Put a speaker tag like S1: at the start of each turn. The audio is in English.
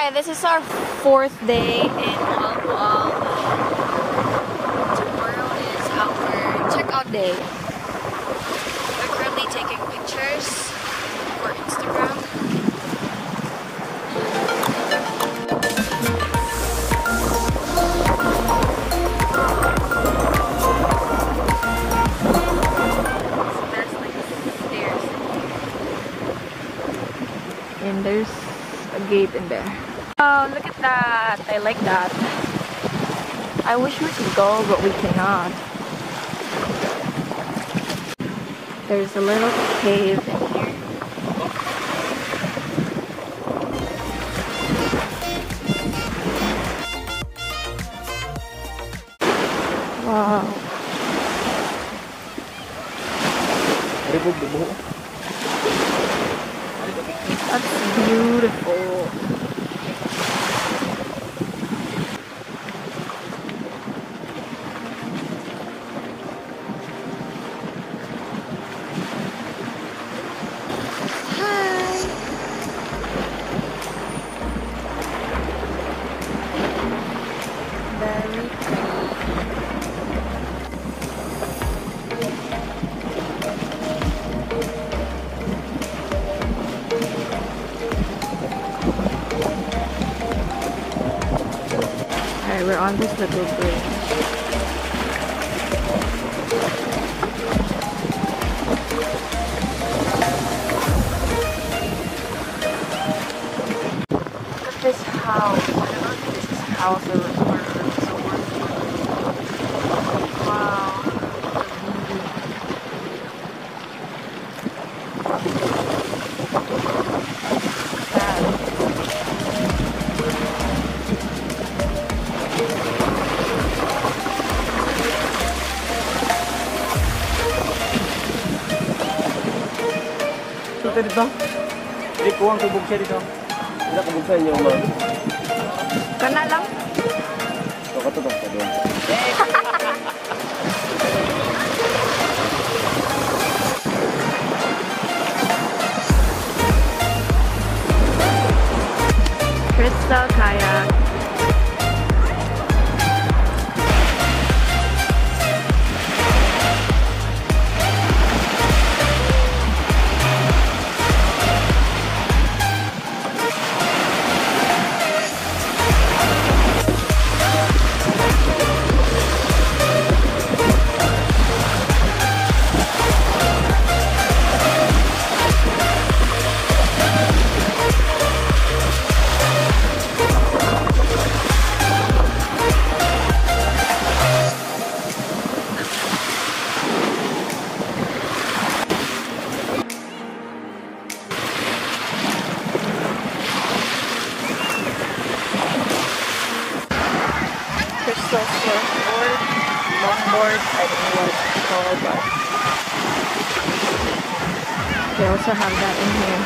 S1: Hi, this is our fourth day in Moalboal. Tomorrow is our checkout day. We're currently taking pictures for Instagram. And there's a gate in there. Oh, look at that. I like that. I wish we could go, but we cannot. There's a little cave in here. Wow. That's beautiful. On this little bridge. This house. I don't this is a
S2: kita dito. Hindi ko ang kubuksa dito. Hindi ako kubuksa niyo, ma.
S1: Kana lang.
S2: Ito ka to ba?
S1: Crystal Kayak. Surfboard, longboard, they also have that in here.